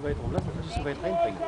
Weet weit rumlassen, das ist dus so weit reinbringen.